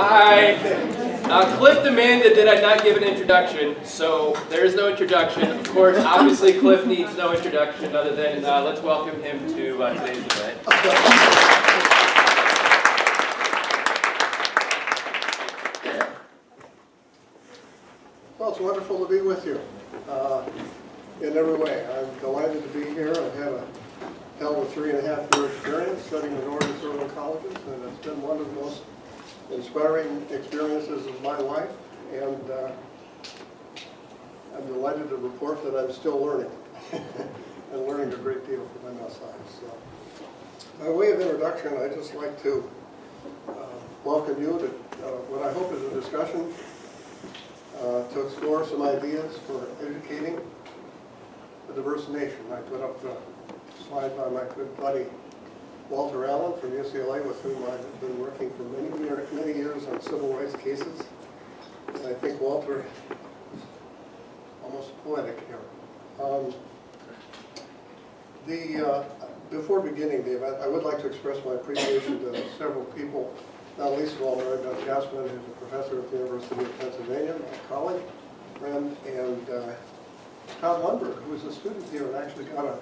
Hi. Uh, Cliff demanded that I not give an introduction, so there is no introduction. Of course, obviously Cliff needs no introduction other than uh, let's welcome him to uh, today's event. Well, it's wonderful to be with you uh, in every way. I'm delighted to be here. I've had a hell of a three and a half year experience studying in Northern Sterling colleges, and it's been one of the most inspiring experiences of my life. And uh, I'm delighted to report that I'm still learning and learning a great deal from MSI. So, by way of introduction, I'd just like to uh, welcome you to uh, what I hope is a discussion uh, to explore some ideas for educating a diverse nation. I put up the slide by my good buddy Walter Allen from UCLA, with whom I've been working for many, many years on civil rights cases. And I think Walter almost poetic here. Um, the, uh, before beginning the event, I would like to express my appreciation to several people not least of all Mary Beth Gasman, who's a professor at the University of Pennsylvania, my colleague, friend, and uh, Todd Lundberg, who was a student here and actually got a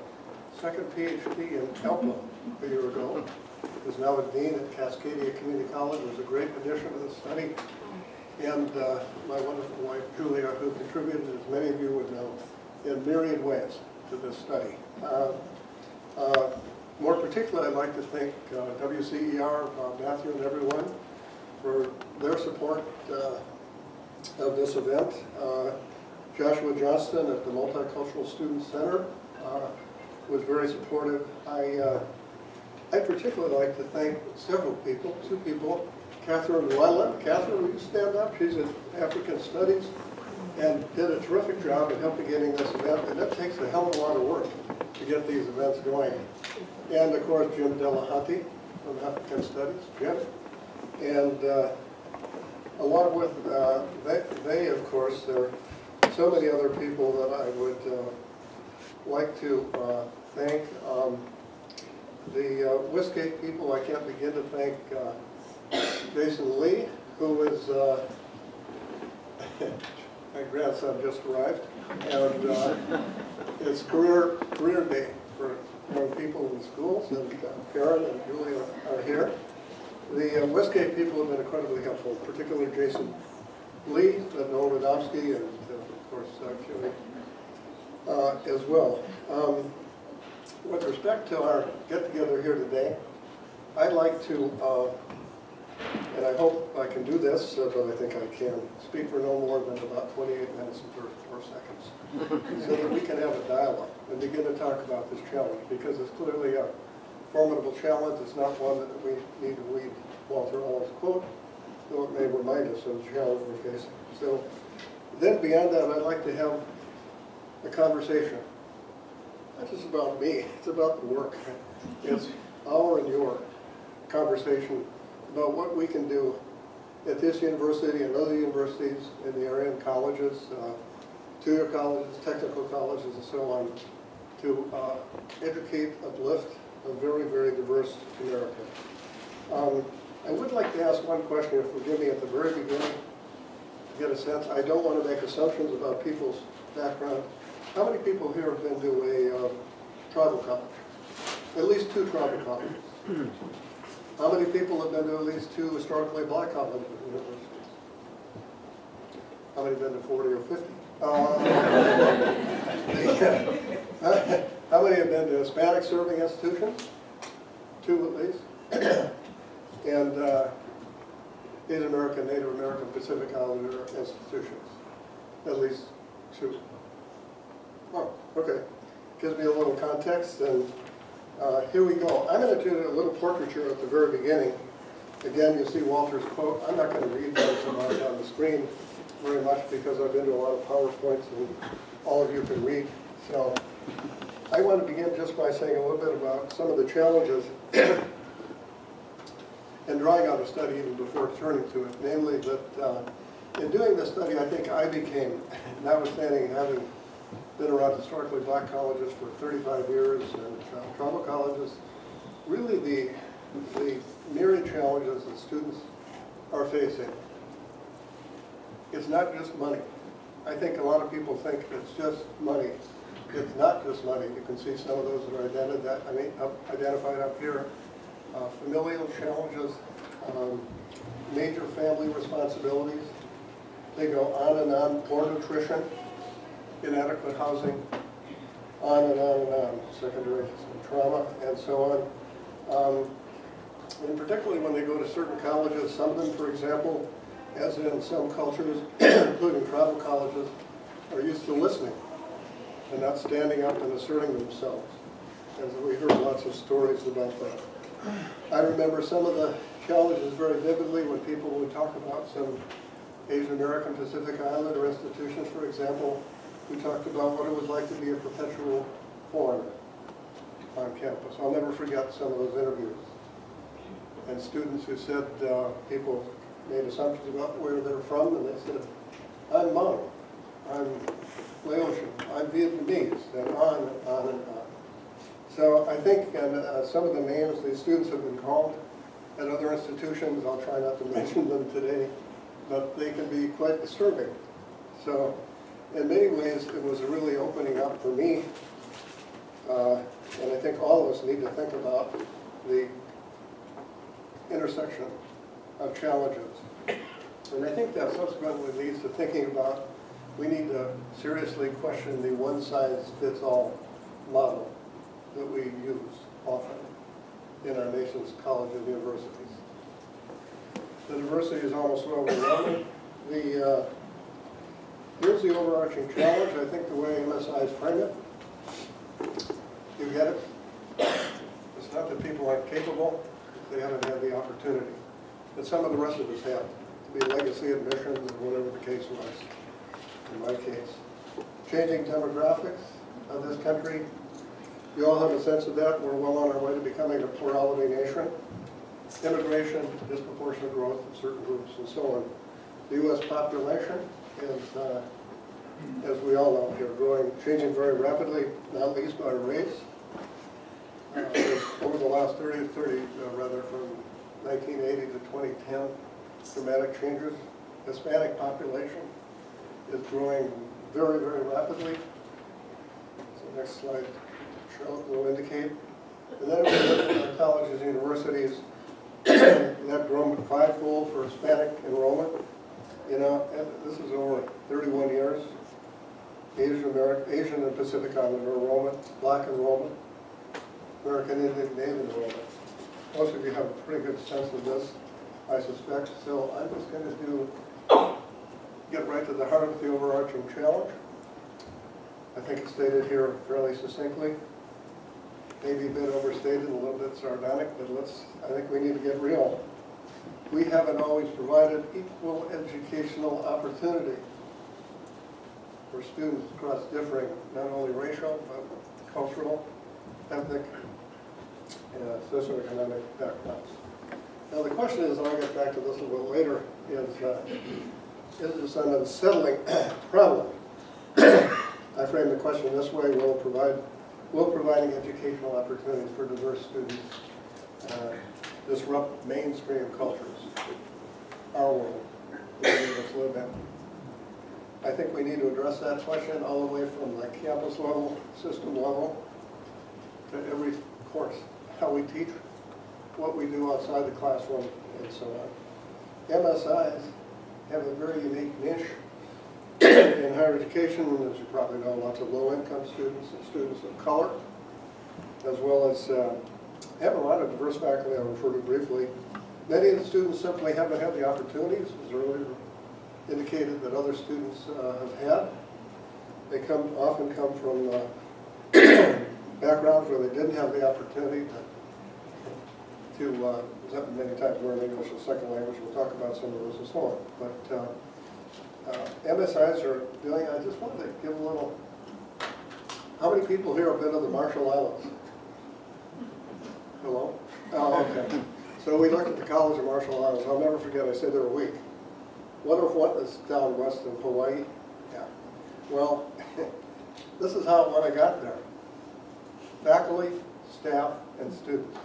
second PhD in ELPA a year ago, is now a dean at Cascadia Community College, was a great addition to the study, and uh, my wonderful wife Julia, who contributed, as many of you would know, in myriad ways to this study. Uh, uh, more particularly, I'd like to thank uh, WCER, Bob Matthew, and everyone for their support uh, of this event. Uh, Joshua Johnston at the Multicultural Student Center was very supportive. I, uh, I particularly like to thank several people, two people. Catherine Llewellyn. Catherine, will you stand up? She's in African Studies and did a terrific job in helping getting this event. And it takes a hell of a lot of work to get these events going and of course Jim Delahunty from African Studies, Jim. And uh, along with, uh, they, they, of course, there are so many other people that I would uh, like to uh, thank. Um, the uh, WISCAPE people, I can't begin to thank uh, Jason Lee, who is, my grandson just arrived, and it's career, career day for young people in schools, and uh, Karen and Julia are here. The uh, WISCAPE people have been incredibly helpful, particularly Jason Lee, and Noel Radomski, and uh, of course uh, Julie uh, as well. Um, with respect to our get-together here today, I'd like to, uh, and I hope I can do this, uh, but I think I can, speak for no more than about 28 minutes and 34 seconds, so that we can have a dialogue and begin to talk about this challenge, because it's clearly a formidable challenge. It's not one that we need to read Walter Allen's quote, though it may remind us of the challenge we're facing. So then beyond that, I'd like to have a conversation. Not just about me, it's about the work. It's our and your conversation about what we can do at this university and other universities in the area and colleges, uh, two-year colleges, technical colleges, and so on, to uh, educate, uplift a very, very diverse America. Um, I would like to ask one question, if forgive me, at the very beginning, to get a sense. I don't want to make assumptions about people's background. How many people here have been to a uh, tribal college? At least two tribal colleges. How many people have been to at least two historically black colleges and universities? How many have been to 40 or 50? Uh, how many have been to Hispanic serving institutions? Two at least. and uh, Asian American, Native American, Pacific Islander institutions. At least two. Oh, okay. Gives me a little context, and uh, here we go. I'm going to do a little portraiture at the very beginning. Again, you see Walter's quote. I'm not going to read much on the screen very much because I've been to a lot of PowerPoints and all of you can read. So I want to begin just by saying a little bit about some of the challenges in drawing out a study even before turning to it. Namely that uh, in doing this study, I think I became, notwithstanding having been around historically black colleges for 35 years and uh, tribal colleges, really the, the myriad challenges that students are facing. It's not just money. I think a lot of people think it's just money. It's not just money. You can see some of those that are identified, I mean, up- identified up here. Uh, Familial challenges, um, major family responsibilities. They go on and on, poor nutrition, inadequate housing, on and on and on, secondary trauma, and so on. Um, And particularly when they go to certain colleges, some of them, for example, as in some cultures, including tribal colleges, are used to listening and not standing up and asserting themselves. And we heard lots of stories about that. I remember some of the challenges very vividly when people would talk about some Asian American Pacific Islander institutions, for example, who talked about what it was like to be a perpetual foreigner on campus. I'll never forget some of those interviews. And students who said, uh, people made assumptions about where they're from, and they said, I'm Hmong, I'm Laotian, I'm Vietnamese, and on and on and on. So I think, and uh, some of the names these students have been called at other institutions, I'll try not to mention them today, but they can be quite disturbing. So in many ways, it was really opening up for me, uh, and I think all of us need to think about the intersection of challenges. And I think that subsequently leads to thinking about, we need to seriously question the one-size-fits-all model that we use often in our nation's college and universities. The diversity is almost overwhelming. The, uh, here's the overarching challenge, I think the way MSIs frame it. You get it? It's not that people aren't capable, they haven't had the opportunity. But some of the rest of us have, to be legacy admissions or whatever the case was, in my case. Changing demographics of this country, you all have a sense of that, we're well on our way to becoming a plurality nation. Immigration, disproportionate growth of certain groups and so on. The US population is, uh, as we all know here, growing, changing very rapidly, not least by race. Uh, Over the last 30, 30, uh, rather, from 1980 to 2010, dramatic changes. Hispanic population is growing very, very rapidly. So next slide will indicate. And then we look at colleges and universities, that grown fivefold for Hispanic enrollment. You know, this is over 31 years. Asian American, Asian and Pacific Islander enrollment, black enrollment, American Indian Native enrollment. Most of you have a pretty good sense of this, I suspect, so I'm just going to do, get right to the heart of the overarching challenge. I think it's stated here fairly succinctly, maybe a bit overstated, a little bit sardonic, but let's, I think we need to get real. We haven't always provided equal educational opportunity for students across differing, not only racial, but cultural, ethnic, and socioeconomic backgrounds. Now, the question is, and I'll get back to this a little later, is, uh, is this an unsettling problem? I frame the question this way, will provide, will providing educational opportunities for diverse students uh, disrupt mainstream cultures, our world, live in? I think we need to address that question all the way from the campus level, system level, to every course, how we teach, what we do outside the classroom, and so on. MSIs have a very unique niche in higher education, as you probably know, lots of low-income students and students of color, as well as uh, have a lot of diverse faculty I'll refer to briefly. Many of the students simply haven't had the opportunities, as earlier indicated, that other students uh, have had. They come, often come from uh, backgrounds where they didn't have the opportunity to, to uh, many times learn English as second language. We'll talk about some of those and so on. But uh, uh, MSIs are doing, I just wanted to give a little, how many people here have been to the Marshall Islands? Hello? Oh, okay. So we looked at the College of Marshall Islands. I'll never forget, I stayed there a week. What if what is down west in Hawaii? Yeah. Well, this is how, when I got there. Faculty, staff, and students.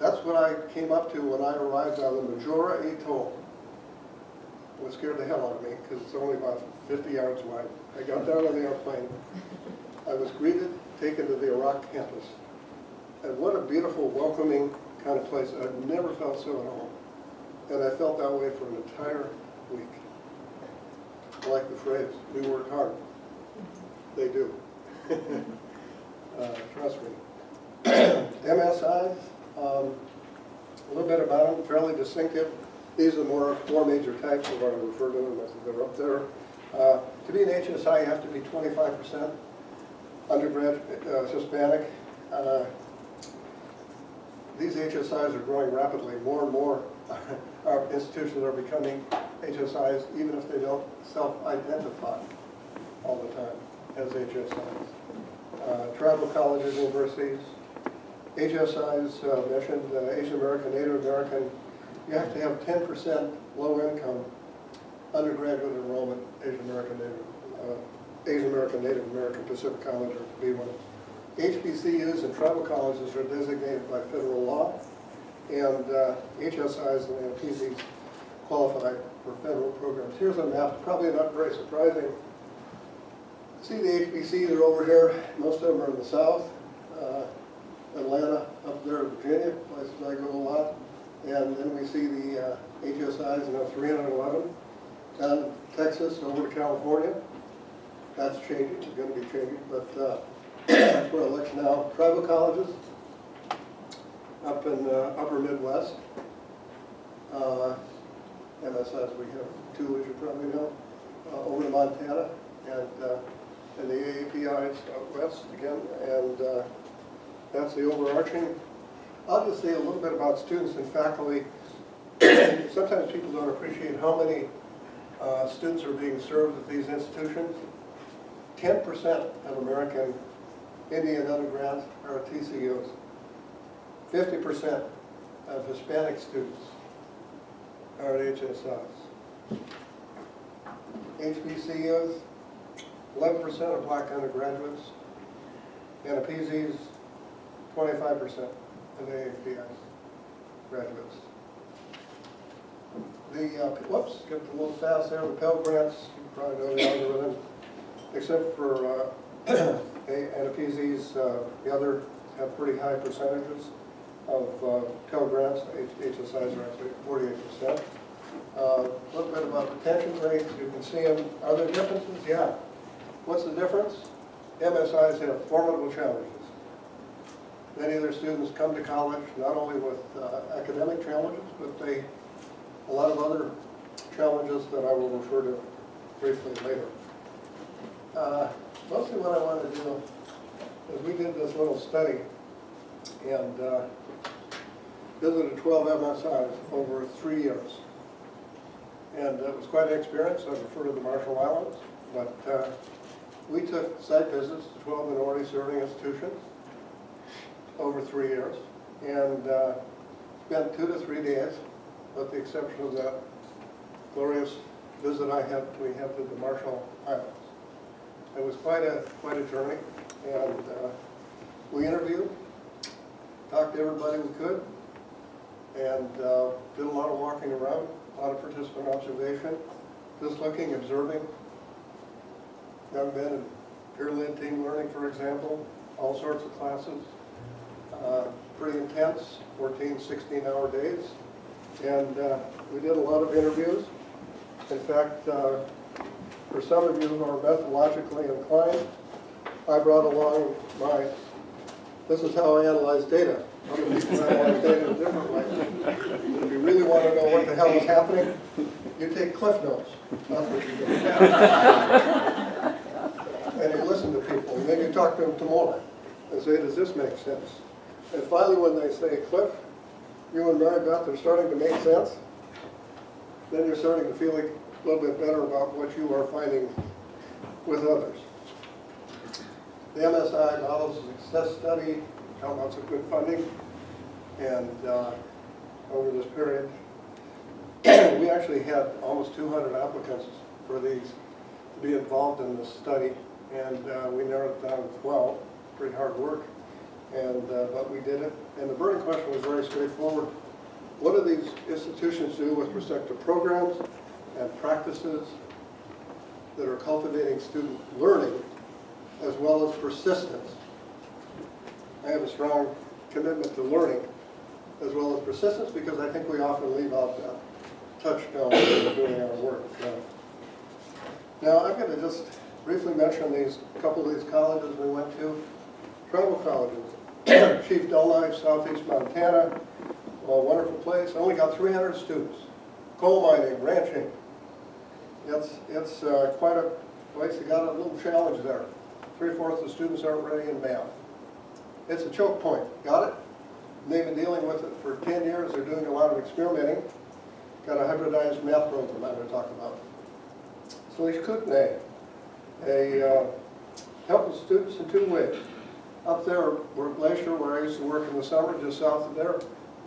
That's what I came up to when I arrived on the Majuro Atoll It scared the hell out of me because it's only about 50 yards wide. I got down on the airplane. I was greeted, taken to the Iraq campus. And what a beautiful, welcoming kind of place. I've never felt so at home. And I felt that way for an entire week. I like the phrase, we work hard. They do. Uh, Trust me. MSIs, um, a little bit about them, fairly distinctive. These are the more, four major types of what I refer to them as they're up there. Uh, To be an HSI, you have to be 25% undergrad uh, Hispanic. Uh, These HSIs are growing rapidly. More and more our institutions are becoming HSIs, even if they don't self-identify all the time as HSIs. Uh, Tribal colleges, universities, HSIs uh, mentioned, uh, Asian American, Native American, you have to have 10% low income undergraduate enrollment, Asian American, Native, uh, Asian American, Native American, Pacific College or B1. HBCUs and tribal colleges are designated by federal law, and uh, HSIs and PZs qualify for federal programs. Here's a map, probably not very surprising. See the HBCs are over here, most of them are in the south. Uh, Atlanta, up there, in Virginia, places I go a lot. And then we see the uh, HSIs, know, 311, down to Texas, over to California. That's changing, it's gonna be changing, but uh, that's where it looks now. Tribal colleges, up in the upper Midwest. Uh, MSIs, we have two, as you probably know, uh, over in Montana, and, uh, and the AAPIs out west again, and uh, that's the overarching. I'll just say a little bit about students and faculty. Sometimes people don't appreciate how many uh, students are being served at these institutions. Ten percent of American Indian undergrads are. Fifty percent of Hispanic students are at HSIs. HBCUs, eleven percent of black undergraduates, and a PZs, twenty-five percent of AAPIs graduates. The, uh, whoops, skipped a little fast there, the Pell Grants, you probably know the algorithm, except for uh, A- NPZs, uh, the other have pretty high percentages of uh, Pell Grants, HSIs are actually forty-eight percent. A little bit about retention rates, you can see them, are there differences? Yeah. What's the difference? MSIs have formidable challenges. Many of their students come to college not only with uh, academic challenges, but they, a lot of other challenges that I will refer to briefly later. Mostly what I want to do is we did this little study and uh, visited 12 MSIs over three years. And it was quite an experience. I refer to the Marshall Islands, but uh, we took site visits to 12 minority serving institutions over three years and uh, spent two to three days, with the exception of that glorious visit I had, we had to the Marshall Islands. It was quite a, quite a journey and uh, we interviewed, talked to everybody we could, and uh, did a lot of walking around, a lot of participant observation, just looking, observing. Young men in peer led team learning, for example, all sorts of classes. Uh, Pretty intense, 14, 16 hour days. And uh, we did a lot of interviews. In fact, uh, for some of you who are methodologically inclined, I brought along my, this is how I analyze data. Other people analyze data a different. If you really want to know what the hell is happening, you take cliff notes. That's what you do. And you listen to people, and then you talk to them tomorrow and say, does this make sense? And finally, when they say, Cliff, you and Mary Beth are starting to make sense, then you're starting to feel a little bit better about what you are finding with others. The MSI Models Success Study, how lots of good funding, and uh, over this period, we actually had almost 200 applicants for these to be involved in this study, and uh, we narrowed it down to 12. Pretty hard work, and uh, but we did it. And the burning question was very straightforward. What do these institutions do with respect to programs and practices that are cultivating student learning as well as persistence. I have a strong commitment to learning as well as persistence because I think we often leave out that touchstone we're doing our work. Uh, Now, I'm going to just briefly mention these, a couple of these colleges we went to. Tribal colleges, Chief Del Southeast Montana, a wonderful place, only got 300 students. Coal mining, ranching. It's, it's uh, quite a place, they got a little challenge there. Three-fourths of the students aren't ready in math. It's a choke point, got it? And They've been dealing with it for 10 years, they're doing a lot of experimenting. Got a hybridized math program I'm going to talk about. Salish Kootenai, a, uh, helping students in two ways. Up there, where Glacier, where I used to work in the summer, just south of there,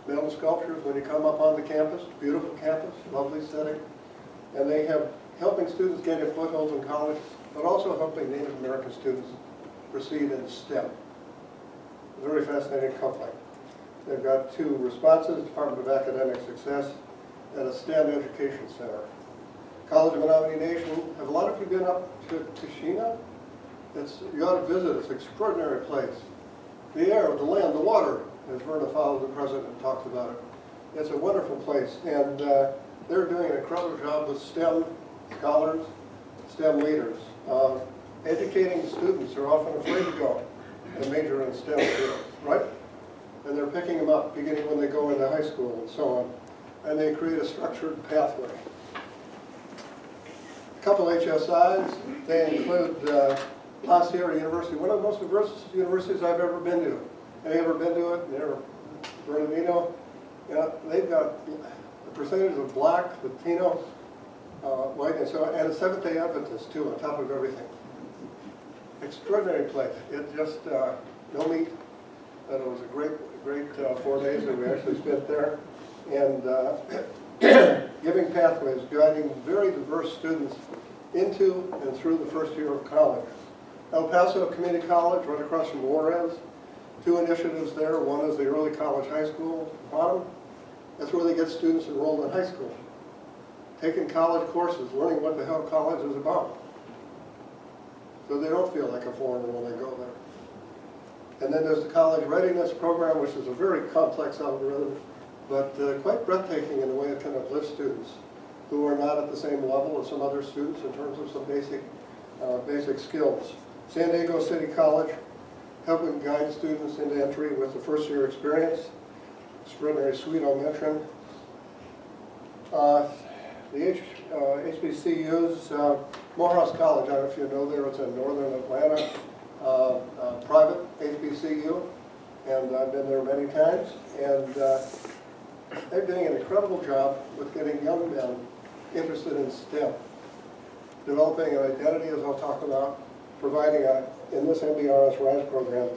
metal sculptures, when you come up on the campus, beautiful campus, lovely setting. And they have, helping students get a foothold in college, but also helping Native American students proceed in STEM. Very fascinating coupling. They've got two responses, Department of Academic Success and a STEM Education Center. College of Menominee Nation, have a lot of you been up to Keshena? It's, you ought to visit, it's an extraordinary place. The air, the land, the water, as Verna Fowler, the president, talked about it. It's a wonderful place, and uh, they're doing an incredible job with STEM scholars, STEM leaders. Uh, Educating students are often afraid to go and major in STEM fields, right? And they're picking them up beginning when they go into high school and so on. And they create a structured pathway. A couple HSIs, they include uh, La Sierra University, one of the most diverse universities I've ever been to. Have you ever been to it? Never. Bernardino, yeah, they've got a percentage of black, Latino, uh, and so, and a Seventh-day Adventist too, on top of everything. Extraordinary place. It just, uh, no meat, but it was a great, great uh, four days that we actually spent there. And uh, giving pathways, guiding very diverse students into and through the first year of college. El Paso Community College, right across from Juarez, two initiatives there. One is the early college high school bottom. That's where they get students enrolled in high school, taking college courses, learning what the hell college is about. So they don't feel like a foreigner when they go there. And then there's the college readiness program, which is a very complex algorithm, but uh, quite breathtaking in the way it can uplift students who are not at the same level as some other students in terms of some basic, uh, basic skills. San Diego City College, helping guide students into entry with the first year experience. Extraordinary suite I'll mention. Uh, the H, uh, HBCUs, uh, Morehouse College, I don't know if you know there, it's in northern Atlanta, uh, uh, private HBCU, and I've been there many times, and uh, they're doing an incredible job with getting young men interested in STEM, developing an identity, as I'll talk about, providing a, in this MBRS RISE program,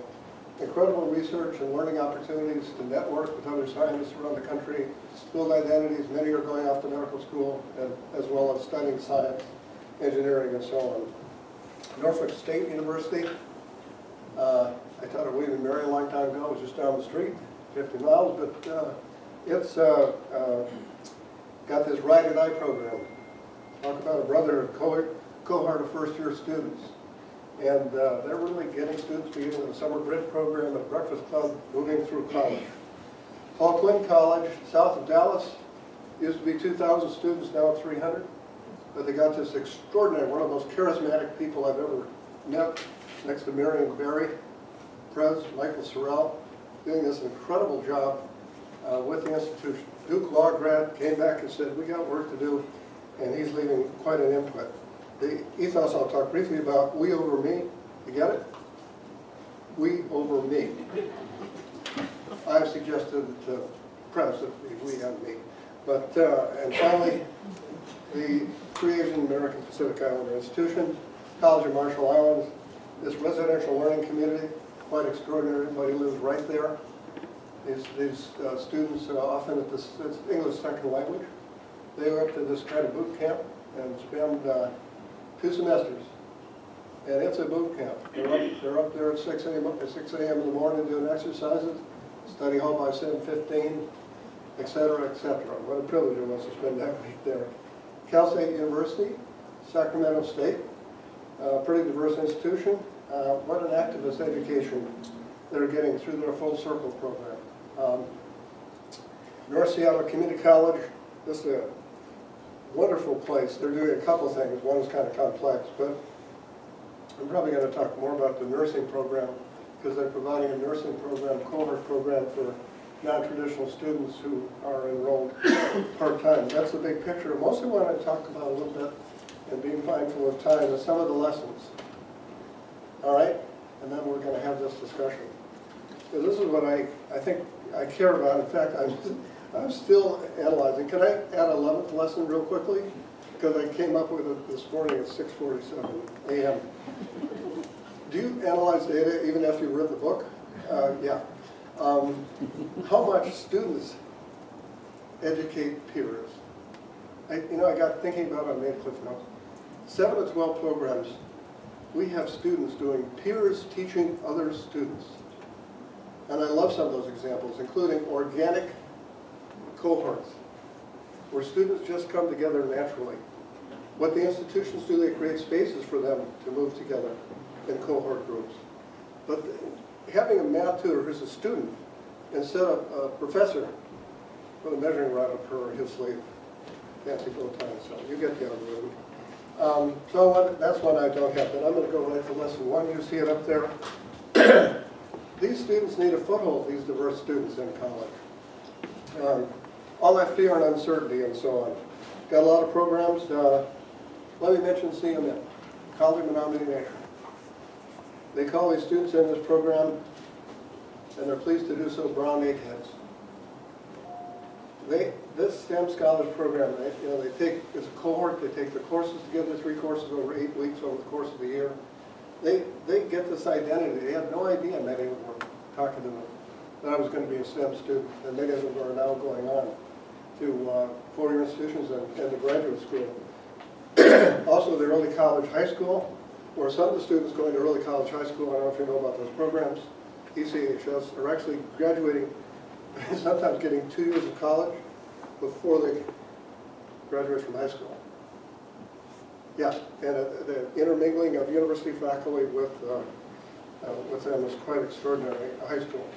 incredible research and learning opportunities to network with other scientists around the country, build identities, many are going off to medical school, and, as well as studying science, engineering, and so on. Norfolk State University, uh, I taught at William and Mary a long time ago, it was just down the street, 50 miles, but uh, it's uh, uh, got this Ride and I program. Talk about a brother cohort of first-year students. And uh, they're really getting students beginning the summer bridge program at Breakfast Club, moving through college. Paul Quinn College, south of Dallas, used to be 2,000 students, now 300. But they got this extraordinary, one of the most charismatic people I've ever met, next to Marion Barry, Prez, Michael Sorrell, doing this incredible job uh, with the institution. Duke Law grad came back and said, we got work to do, and he's leaving quite an input. The ethos I'll talk briefly about, we over me, you get it? We over me. I've suggested to Prez that we- and me. But, uh, and finally, the Free Asian American Pacific Islander Institution, College of Marshall Islands, this residential learning community, quite extraordinary, everybody lives right there. These, these uh, students are often at this, English second language. They up to this kind of boot camp and spend uh, two semesters. And it's a boot camp. They're up, they're up there at six AM, at six AM in the morning doing exercises, study hall by seven fifteen, et cetera, et cetera. What a privilege it was to spend that week there. Cal State University, Sacramento State, uh, pretty diverse institution. Uh, What an activist education they're getting through their Full Circle program. Um, North Seattle Community College, just a wonderful place. They're doing a couple things. One is kind of complex, but I'm probably going to talk more about the nursing program because they're providing a nursing program, cohort program for non-traditional students who are enrolled part-time. That's the big picture. Mostly what I talk about a little bit and being mindful of time is some of the lessons. All right? And then we're going to have this discussion. So this is what I, I think I care about. In fact, I'm, I'm still analyzing. Can I add a 11th lesson real quickly? Because I came up with it this morning at 6:47 a.m. Do you analyze data even after you read the book? Uh, yeah. Um, how much students educate peers? I, you know, I got thinking about it, I made cliff notes. Seven to 12 programs, we have students doing peers teaching other students. And I love some of those examples, including organic cohorts, where students just come together naturally. What the institutions do, they create spaces for them to move together in cohort groups. But having a math tutor who's a student instead of a professor with a measuring rod up her or his sleeve, fancy bow tie, so you get the algorithm. Um, so what, that's one I don't have, but I'm going to go right to lesson one. You see it up there. these students need a foothold, these diverse students in college. Um, all that fear and uncertainty and so on. Got a lot of programs. Uh, let me mention CMN, College Menominee They call these students in this program, and they're pleased to do so, brown eggheads. They, this STEM Scholars Program, they, you know, they take, it's a cohort, they take the courses together, three courses over eight weeks over the course of the year. They, they get this identity. They had no idea, many of them were talking to them, that I was going to be a STEM student, and many of them are now going on to uh, four-year institutions and, and to graduate school. also, the early college high school, where some of the students going to early college high school, I don't know if you know about those programs, ECHS, are actually graduating, sometimes getting two years of college before they graduate from high school. Yeah, and uh, the intermingling of university faculty with, uh, uh, with them is quite extraordinary, high schools.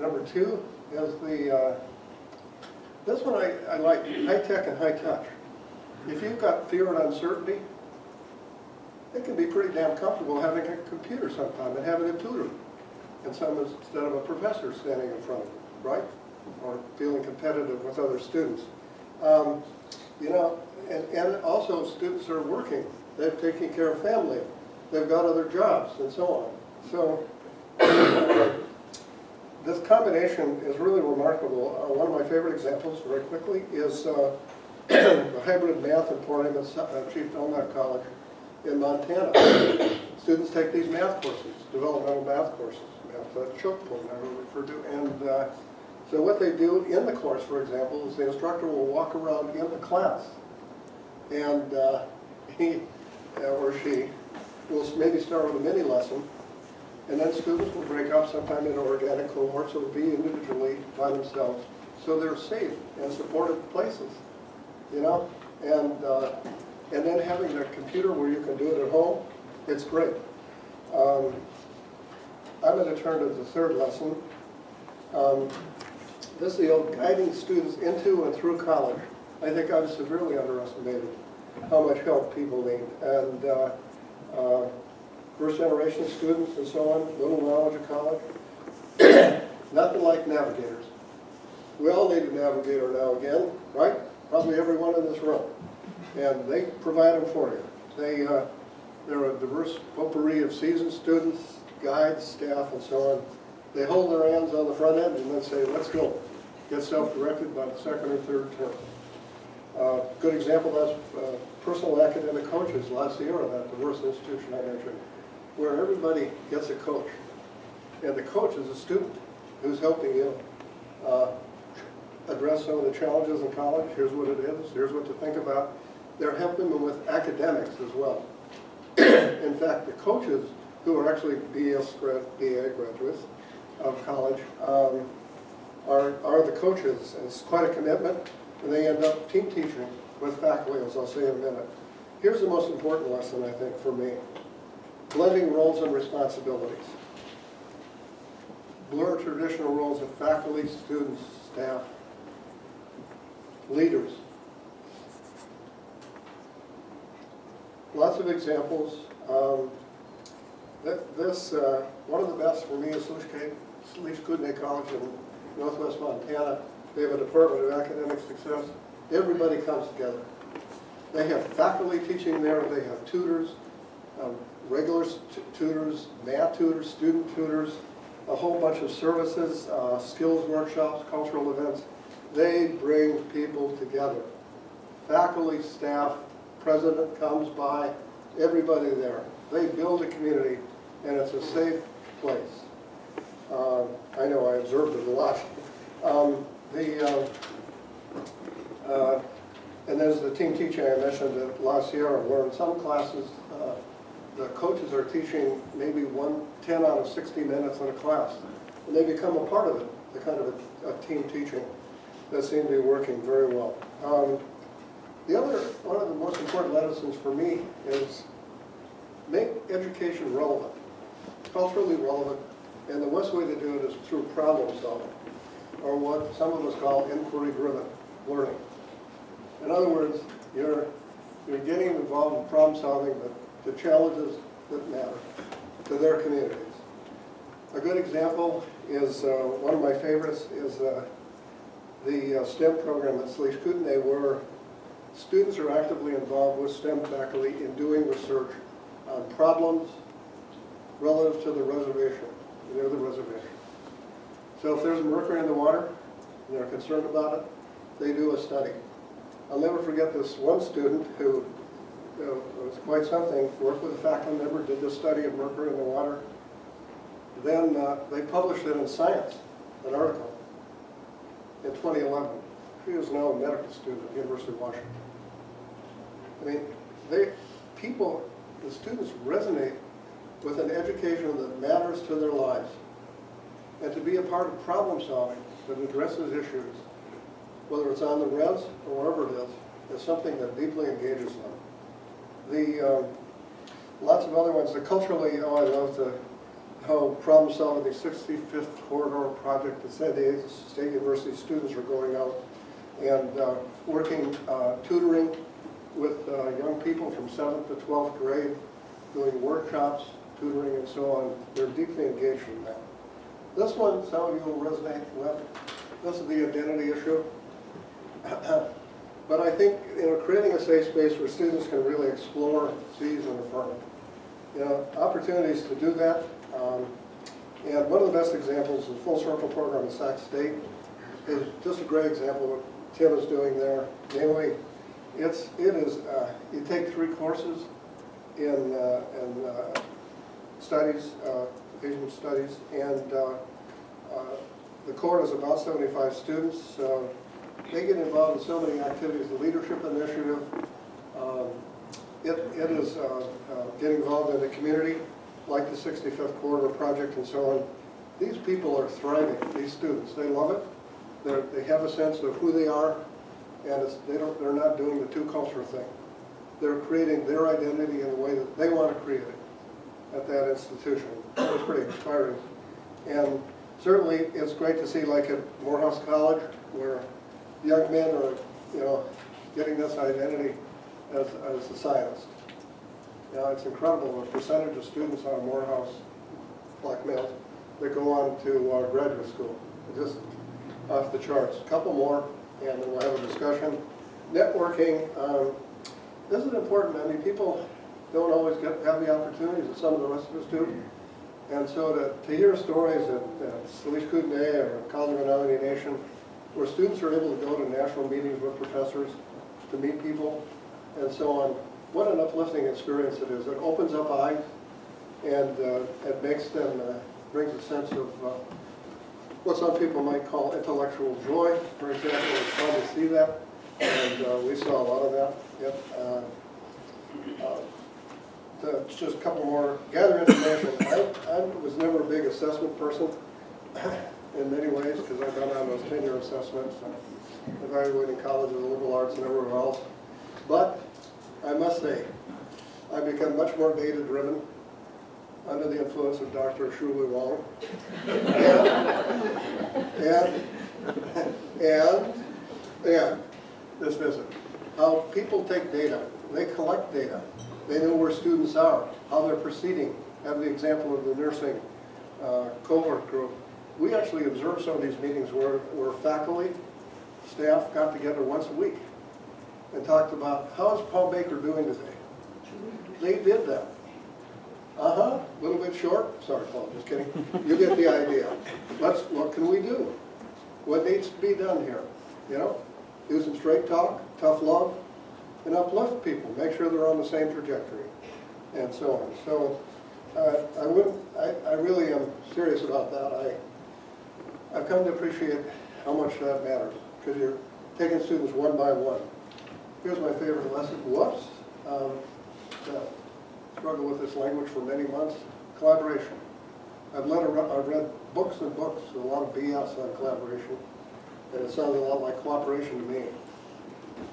Number two is the, uh, this one I, I like, high tech and high touch. If you've got fear and uncertainty, it can be pretty damn comfortable having a computer sometime and having a tutor and some instead of a professor standing in front of you, right? Or feeling competitive with other students. Um, you know, and, and also students are working. They're taking care of family. They've got other jobs and so on. So this combination is really remarkable. Uh, one of my favorite examples, very quickly, is uh, the hybrid math program at uh, Chief Dull Knife College in Montana. Students take these math courses, developmental math courses, math uh, choke point, I refer to. And uh, so what they do in the course, for example, is the instructor will walk around in the class and uh, he uh, or she will maybe start with a mini lesson and then students will break up sometime in organic cohorts or be individually by themselves. So they're safe and supported places, you know? And, uh, and then having a computer where you can do it at home, it's great. Um, I'm going to turn to the third lesson. Um, this is the old guiding students into and through college. I think I've severely underestimated how much help people need. And uh, uh, first generation students and so on, little knowledge of college. Nothing like navigators. We all need a navigator now again, right? Probably everyone in this room. And they provide them for you. They, uh, they're a diverse potpourri of seasoned students, guides, staff, and so on. They hold their hands on the front end and then say, let's go. Get self-directed by the second or third term. Uh, good example, that's uh, personal academic coaches, La Sierra, that diverse institution I mentioned, where everybody gets a coach. And the coach is a student who's helping you uh, address some of the challenges in college. Here's what it is, here's what to think about. They're helping them with academics as well. in fact, the coaches who are actually BS, BA graduates of college um, are, are the coaches. And it's quite a commitment. and they end up team teaching with faculty, as I'll say in a minute. Here's the most important lesson, I think, for me. Blending roles and responsibilities. Blur traditional roles of faculty, students, staff, leaders. Lots of examples. Um, th- This, uh, one of the best for me is Salish Kootenai College in northwest Montana. They have a Department of Academic Success. Everybody comes together. They have faculty teaching there, they have tutors, um, regular tutors, math tutors, student tutors, a whole bunch of services, uh, skills workshops, cultural events. They bring people together. Faculty, staff, president comes by, everybody there. They build a community, and it's a safe place. Uh, I know, I observed it a lot. Um, The, uh, uh, and there's the team teaching I mentioned at La Sierra, where in some classes, the coaches are teaching maybe one, 10 out of 60 minutes in a class. And they become a part of it, the kind of a, a team teaching that seems to be working very well. Um, The other, one of the most important lessons for me is make education relevant, culturally relevant, and the best way to do it is through problem solving, or what some of us call inquiry-driven learning. In other words, you're, you're getting involved in problem solving, but the challenges that matter to their communities. A good example is, uh, one of my favorites is uh, the uh, STEM program at Salish Kootenai where students are actively involved with STEM faculty in doing research on problems relative to the reservation, near the reservation. So if there's mercury in the water, and they're concerned about it, they do a study. I'll never forget this one student who uh, was quite something, worked with a faculty member, did this study of mercury in the water. Then uh, they published it in Science, an article, in 2011. She is now a medical student at the University of Washington. I mean, they, people, the students resonate with an education that matters to their lives. And to be a part of problem solving that addresses issues, whether it's on the res or wherever it is, is something that deeply engages them. The, um, lots of other ones, the culturally, oh, I love the, how problem solving, the 65th corridor project at San Diego State University students are going out and uh, working, uh, tutoring with uh, young people from 7th to 12th grade, doing workshops, tutoring and so on. They're deeply engaged in that. This one, some of you will resonate with. This is the identity issue. But I think, you know, creating a safe space where students can really explore, seize, and affirm. You know, opportunities to do that. Um, And one of the best examples is the Full Circle program at Sac State is just a great example of what Tim is doing there. Namely, it's, it is, uh, you take three courses in, uh, in uh, studies, uh, Asian studies, and uh, uh, the cohort is about 75 students. They get involved in so many activities, the leadership initiative. um, It, it is uh, uh, getting involved in the community, like the 65th Corridor Project and so on. These people are thriving, these students. They love it. They're, they have a sense of who they are, and they don't, they're not doing the two-culture thing. They're creating their identity in the way that they want to create it at that institution. It was pretty inspiring. And certainly, it's great to see, like at Morehouse College, where young men are, you know, getting this identity as, as a scientist. Know, it's incredible, the percentage of students on Morehouse, black males, that go on to uh, graduate school. Just off the charts. A Couple more, and then we'll have a discussion. Networking, um, this is important. I mean, people don't always get, have the opportunities that some of the rest of us do. And so to, to hear stories at, at Salish Kootenai or College of Menominee Nation, where students are able to go to national meetings with professors, to meet people, and so on, what an uplifting experience it is. It opens up eyes, and uh, it makes them, uh, brings a sense of uh, what some people might call intellectual joy. For example, it's fun to see that, and uh, we saw a lot of that. Yep. Uh, uh, to- Just a couple more, gather information. I, I was never a big assessment person. in many ways, because I've done on tenure assessments, and evaluating colleges, of liberal arts, and everywhere else. But I must say, I've become much more data-driven under the influence of Dr. Shuli Wong. And, and, and this visit, how people take data, they collect data, they know where students are, how they're proceeding. I have the example of the nursing uh, cohort group. We actually observed some of these meetings where, where faculty, staff got together once a week and talked about, how is Paul Baker doing today? They did that. Uh-huh, a little bit short, sorry, Paul, just kidding. You get the idea. Let's, what can we do? What needs to be done here? You know, do some straight talk, tough love, and uplift people, make sure they're on the same trajectory, and so on. So, uh, I wouldn't, I, I really am serious about that. I, I've come to appreciate how much that matters, because you're taking students one by one. Here's my favorite lesson, whoops. Um, uh, with this language for many months, collaboration. I've led, a- I've read books and books, a lot of BS on collaboration, and it sounds a lot like cooperation to me.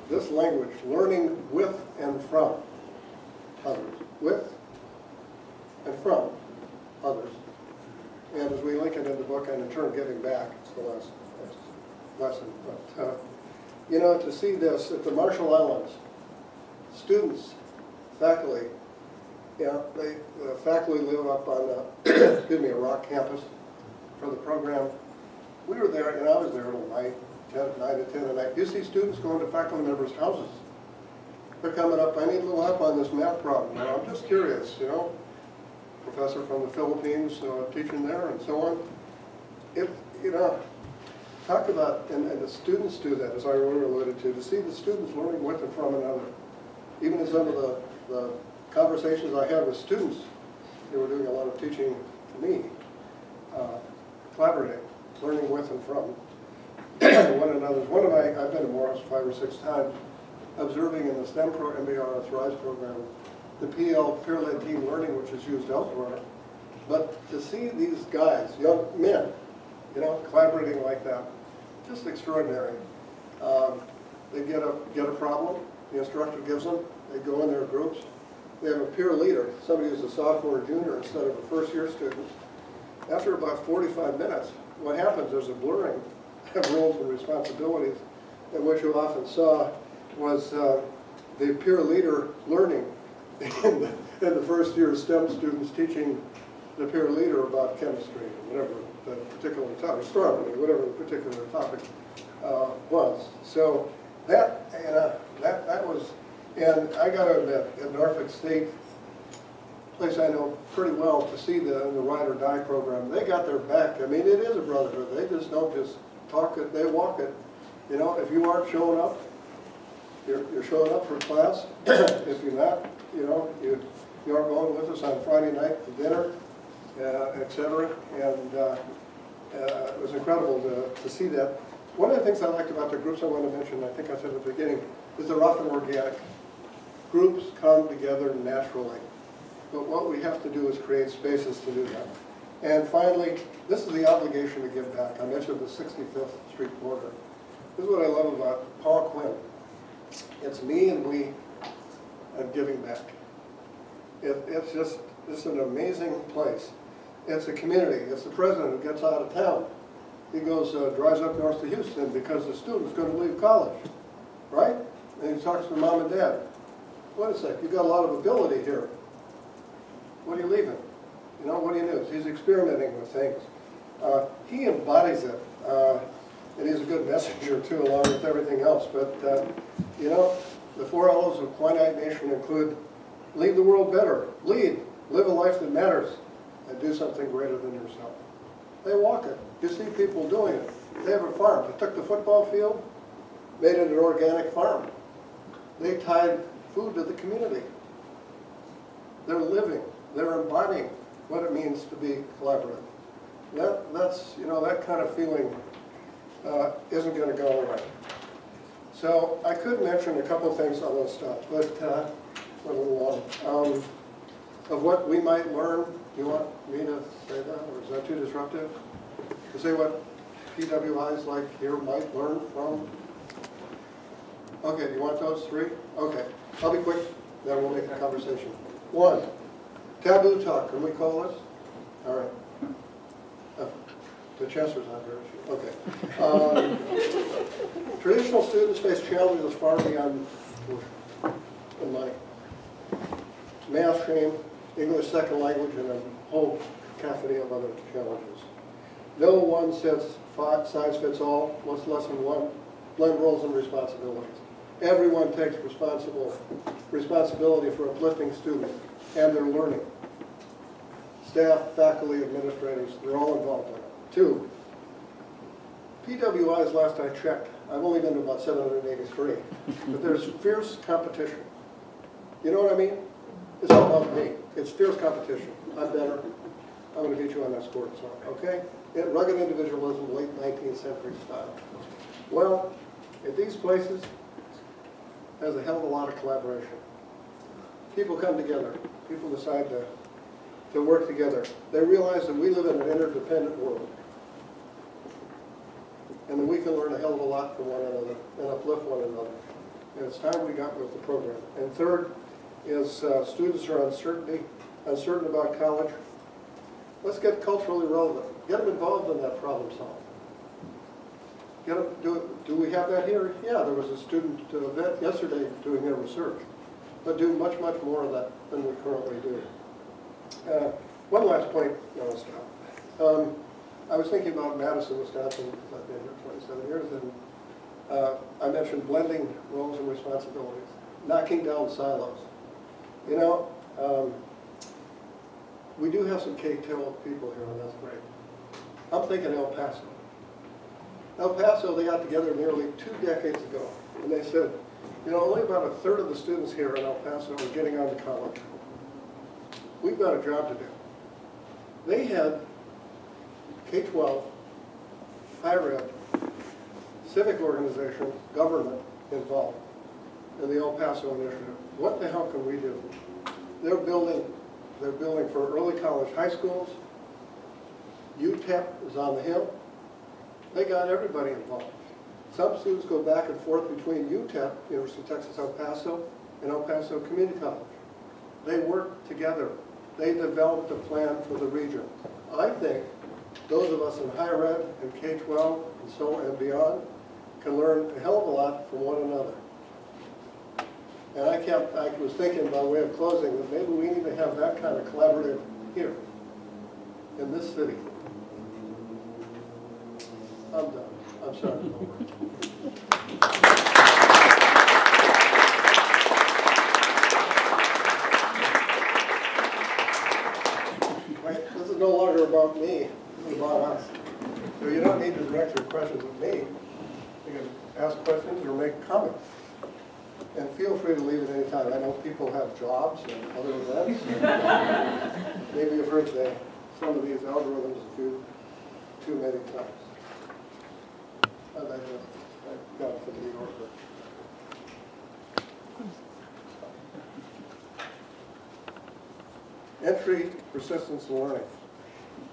This language, learning with and from others, with and from others. And as we link it in the book, and in turn giving back, it's the last, last lesson. But, uh, you know, to see this at the Marshall Islands, students, faculty, yeah, they, the faculty live up on, uh, excuse me, Arrak campus for the program. We were there, and I was there till night, at night to ten at night. You see students going to faculty members' houses. They're coming up, I need a little help on this math problem, and I'm just curious, you know? Professor from the Philippines, uh, teaching there and so on. It, you know, talk about, and, and the students do that, as I earlier alluded to, to see the students learning with and from another. Even in some of the, the conversations I had with students, they were doing a lot of teaching to me, uh, collaborating, learning with and from one another. One of my, I've been to Morehouse five or six times, observing in the STEM pro, MBRS RISE program, the PL, peer-led team learning, which is used elsewhere. But to see these guys, young men, you know, collaborating like that, just extraordinary. Um, They get a, get a problem, the instructor gives them, they go in their groups, they have a peer leader, somebody who's a sophomore or junior instead of a first-year student. After about 45 minutes, what happens is a blurring of roles and responsibilities, and what you often saw was uh, the peer leader learning, and the, and the first-year STEM students teaching the peer leader about chemistry, or whatever the particular topic, astronomy, whatever the particular topic uh, was. So that, and, uh, that, that was, and I gotta admit, at Norfolk State, place I know pretty well, to see the, the ride or die program, they got their back. I mean, it is a brotherhood. They just don't just talk it, they walk it. You know, if you aren't showing up, you're, you're showing up for class. If you're not, you know, you, you are going with us on Friday night to dinner, uh, et cetera. And, uh, uh, it was incredible to, to see that. One of the things I liked about the groups I want to mention, I think I said at the beginning, is they're often organic. Groups come together naturally. But what we have to do is create spaces to do that. And finally, this is the obligation to give back. I mentioned the 65th Street corridor. This is what I love about Paul Quinn. It's me and we and giving back. It, it's just, it's an amazing place. It's a community. It's the president who gets out of town. He goes, uh, drives up north to Houston because the student's going to leave college, right? And he talks to mom and dad. Wait a sec, you've got a lot of ability here. What are you leaving? You know, what do you do? He's experimenting with things. Uh, he embodies it, uh, and he's a good messenger too, along with everything else. But, uh, you know, the four L's of Quinnite Nation include leave the world better, lead, live a life that matters, and do something greater than yourself. They walk it. You see people doing it. They have a farm. They took the football field, made it an organic farm. They tied food to the community. They're living, they're embodying what it means to be collaborative. That, that's, you know, that kind of feeling uh, isn't going to go away. So I could mention a couple of things on this stuff, but uh, a little long. Um, of what we might learn, do you want me to say that, or is that too disruptive? To say what PWIs like here might learn from? Okay, do you want those three? Okay, I'll be quick, then we'll make a conversation. One, taboo talk, can we call this? All right. Oh, The chancellor's not here? Okay. Um, Traditional students face challenges far beyond tuition money. Math, shame, English second language, and a whole cacophony of other challenges. No one size fits all. What's lesson one? Blend roles and responsibilities. Everyone takes responsible, responsibility for uplifting students and their learning. Staff, faculty, administrators, they're all involved in it. Two, PWIs, last I checked, I've only been to about 783, but there's fierce competition. You know what I mean? It's all about me. It's fierce competition. I'm better. I'm gonna beat you on that score, so, okay? Yeah, Rugged individualism, late nineteenth century style. Well, at these places, there's a hell of a lot of collaboration. People come together, people decide to, to work together. They realize that we live in an interdependent world. And we can learn a hell of a lot from one another and uplift one another. And it's time we got with the program. And third is uh, students are uncertainty, uncertain about college. Let's get culturally relevant. Get them involved in that problem solving. Get them, do, do we have that here? Yeah, there was a student uh, vet yesterday doing their research. But do much, much more of that than we currently do. Uh, One last point, no, stop. Um, I was thinking about Madison, Wisconsin, because I've been here 27 years, and uh, I mentioned blending roles and responsibilities, knocking down silos. You know, um, we do have some K-12 people here, and that's great. I'm thinking El Paso. El Paso, they got together nearly two decades ago, and they said, you know, only about a third of the students here in El Paso are getting on to college. We've got a job to do. They had K-12, higher ed, civic organization, government involved in the El Paso initiative. What the hell can we do? They're building, they're building for early college high schools. UTEP is on the hill. They got everybody involved. Some students go back and forth between UTEP, University of Texas El Paso, and El Paso Community College. They work together. They developed a plan for the region. I think those of us in higher ed and K-12 and so and beyond can learn a hell of a lot from one another. And I kept, I was thinking by way of closing that maybe we need to have that kind of collaborative here in this city. I'm done. I'm sorry. This is no longer about me, is about us. So you don't need to direct your questions at me. You can ask questions or make comments. And feel free to leave at any time. I know people have jobs and other events. Maybe you've heard the, some of these algorithms few, too many times. I, got from New Yorker. Entry, persistence, learning.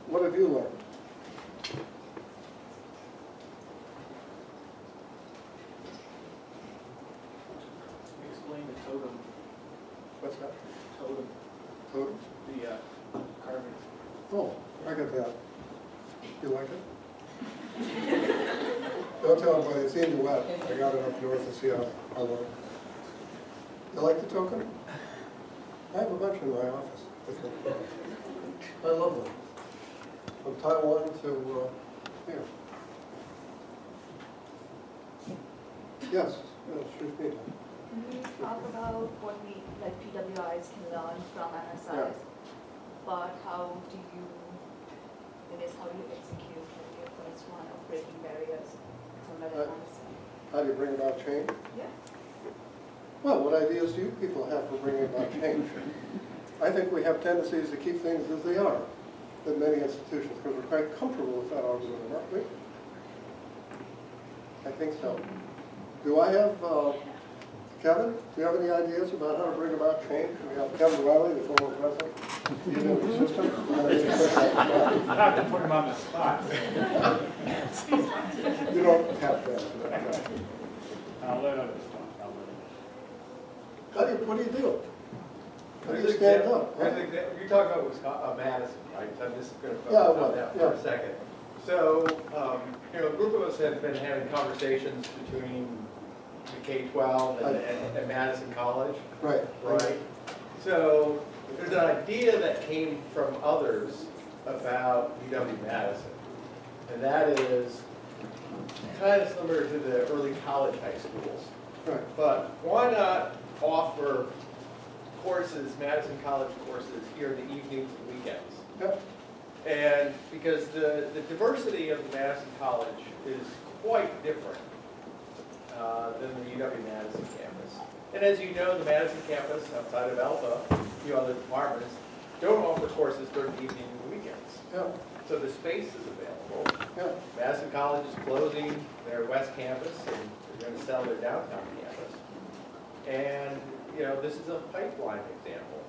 What have you learned? Explain the totem, What's that? totem, Totem? the uh, carving. Oh, I got that. You like it? Don't tell anybody, it's in the web. I got it up north to see how I love it. You like the token? I have a bunch in my office. I love them. From Taiwan to, uh, here. Yes, yes, shoot me. Can we talk about what we, PWIs can learn from MSIs? But how do you, it is how you execute like your first one of breaking barriers from Uh. How do you bring about change? Yeah, Well, what ideas do you people have for bringing about change? I think we have tendencies to keep things as they are in many institutions because we're quite comfortable with that algorithm, aren't we? I think so. Do I have uh, Kevin, do you have any ideas about how to bring about change? We have Kevin Reilly, the former president, you know the system. I have to put him on the spot. You don't have to answer that. I'll let others talk. I'll let How do you, what do you do? How do you stand exam- up? there's exam- You're talking about Wisconsin, uh, Madison, right? So I'm just gonna Yeah, focus well, on that for yeah. a second. So, um, you know, a group of us have been having conversations between the K-12 and, and and Madison College, Right. right? So, there's an idea that came from others about UW-Madison. And that is kind of similar to the early college high schools. Right. But why not offer courses, Madison College courses here in the evenings and weekends? Yep. And because the, the diversity of Madison College is quite different uh, than the UW-Madison campus. And as you know, the Madison campus, outside of Alpha, a few other departments, don't offer courses during the evening and weekends. Yeah, So the space is available. yeah. Madison College is closing their west campus and they're gonna sell their downtown campus. And, you know, this is a pipeline example.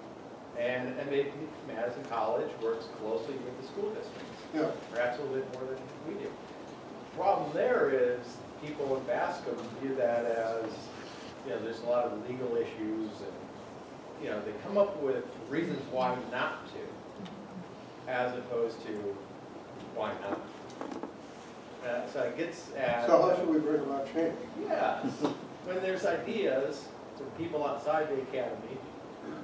And, and they, Madison College works closely with the school districts, Yeah, perhaps a little bit more than we do. The problem there is, people in Bascom view that as, you know, there's a lot of legal issues and, you know, they come up with reasons why not to, as opposed to why not. Uh, so it gets at. so how should we bring about change? Yes, when there's ideas from people outside the academy,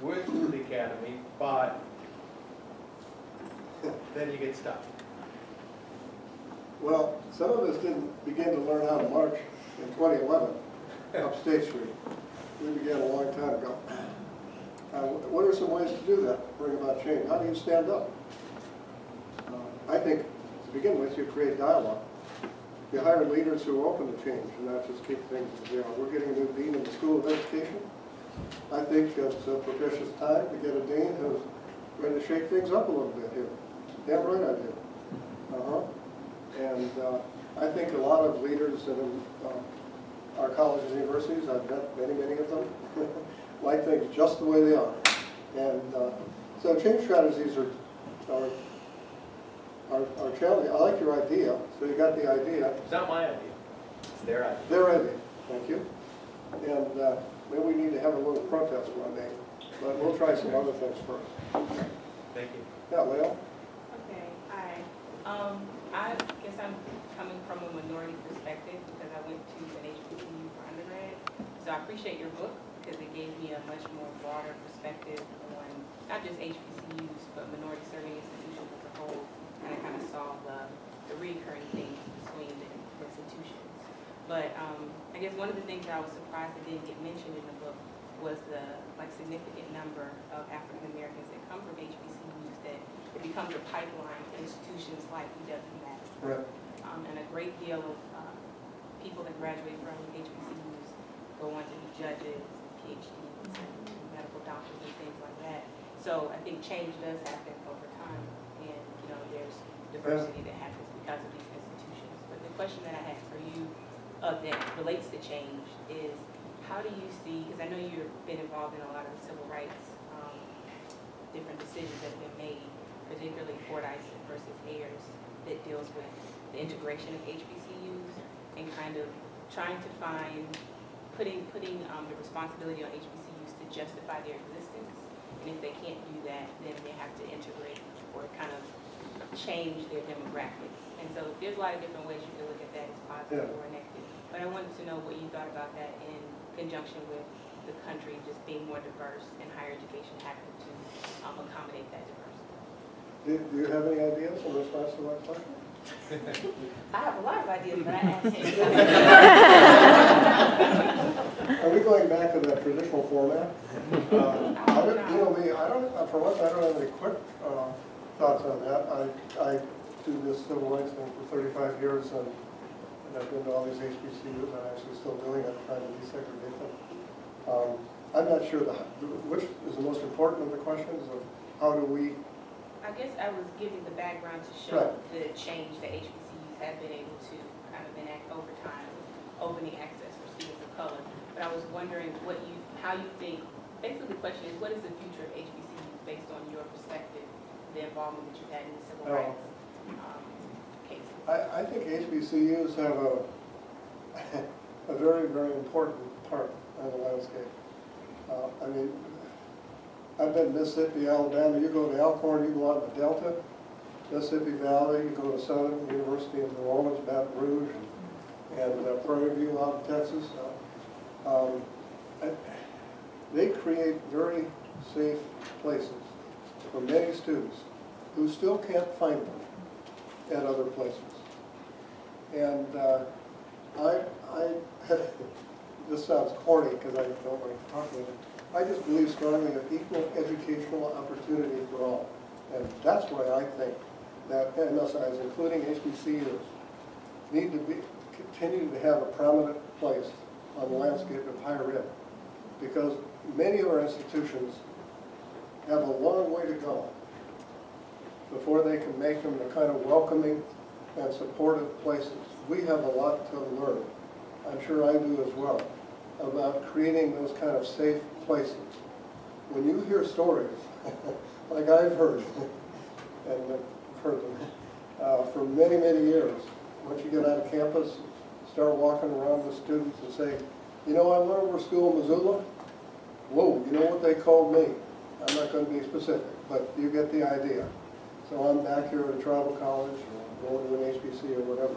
with the academy, but then you get stuck. Well, some of us didn't begin to learn how to march in 2011 up State Street. We began a long time ago. Uh, What are some ways to do that, bring about change? How do you stand up? Uh, I think, to begin with, you create dialogue. You hire leaders who are open to change and not just keep things as they are. We're getting a new dean in the School of Education. I think it's a propitious time to get a dean who's ready to shake things up a little bit here. Damn right I do. Uh-huh. And uh, I think a lot of leaders in uh, our colleges and universities, I've met many, many of them, like things just the way they are. And uh, so change strategies are, are, are are challenging. I like your idea, so you got the idea. It's not my idea, it's their idea. Their idea. thank you. And uh, maybe we need to have a little protest one day, but we'll try some other things first. Thank you. Yeah, Leo? Okay, hi. Um, I guess I'm coming from a minority perspective because I went to an HBCU for undergrad. So I appreciate your book because it gave me a much more broader perspective on not just HBCUs, but minority serving institutions as a whole. And I kind of saw the, the recurring themes between the institutions. But, um, I guess one of the things that I was surprised that didn't get mentioned in the book was the, like, significant number of African Americans that come from HBCUs that it becomes a pipeline to institutions like UW-Madison. Right. Um, and a great deal of, uh, people that graduate from HBCUs go on to be judges, PhDs, and medical doctors and things like that. So I think change does happen over time, and, you know, there's diversity that happens because of these institutions. But the question that I had for you, uh, that relates to change is, how do you see, because I know you've been involved in a lot of civil rights, um, different decisions that have been made, particularly Fordice versus Ayers, that deals with the integration of HBCUs and kind of trying to find, putting, putting um, the responsibility on HBCUs to justify their existence. And if they can't do that, then they have to integrate or kind of change their demographics. And so there's a lot of different ways you can look at that as positive or negative. But I wanted to know what you thought about that in conjunction with the country just being more diverse and higher education having to um, accommodate that diversity. Do do you have any ideas in response to that question? I have a lot of ideas, but I asked him. Are we going back to that traditional format? Uh, I don't, you know, me, I don't, for once, I don't have any quick uh, thoughts on that. I, I do this civil rights thing for thirty-five years, and and I've been to all these HBCUs, and I'm actually still doing it, trying to desegregate them. Um, I'm not sure the, which is the most important of the questions of how do we, I guess I was giving the background to show Right. the change that HBCUs have been able to kind of enact over time, opening access for students of color. but I was wondering what you, how you think, basically the question is, what is the future of HBCUs based on your perspective, the involvement that you've had in the civil rights? I, I think HBCUs have a, a very, very important part on the landscape. Uh, I mean, I've been Mississippi, Alabama, you go to Alcorn, you go out in the Delta, Mississippi Valley, you go to Southern University in New Orleans, Baton Rouge, and, and uh, Prairie View out in Texas. Uh, um, I- They create very safe places for many students who still can't find them at other places. And uh, I, I, this sounds corny because I don't like talking, about it. I just believe strongly in equal educational opportunity for all. And that's why I think that MSIs, including HBCUs, need to be, continue to have a prominent place on the landscape of higher ed. Because many of our institutions have a long way to go before they can make them the kind of welcoming and supportive places. We have a lot to learn, I'm sure I do as well, about creating those kind of safe places. When you hear stories, like I've heard, and I've heard them uh, for many, many years, once you get out of campus, start walking around with students and say, you know, I went over to school in Missoula, whoa, you know what they called me? I'm not going to be specific, but you get the idea. So I'm back here at a tribal college, or going to an HBC or whatever.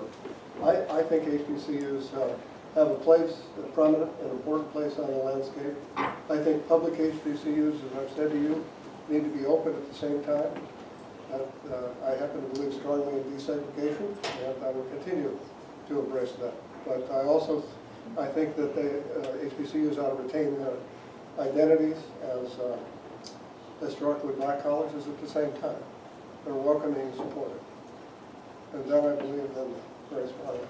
I, I think HBCUs uh, have a place, a prominent and important place on the landscape. I think public HBCUs, as I've said to you, need to be open at the same time. Uh, I happen to believe strongly in desegregation, and I will continue to embrace that. But I also, I think that they, uh, HBCUs ought to retain their identities as uh, historically black colleges at the same time. They're welcoming and supportive. And then I believe in very strongly.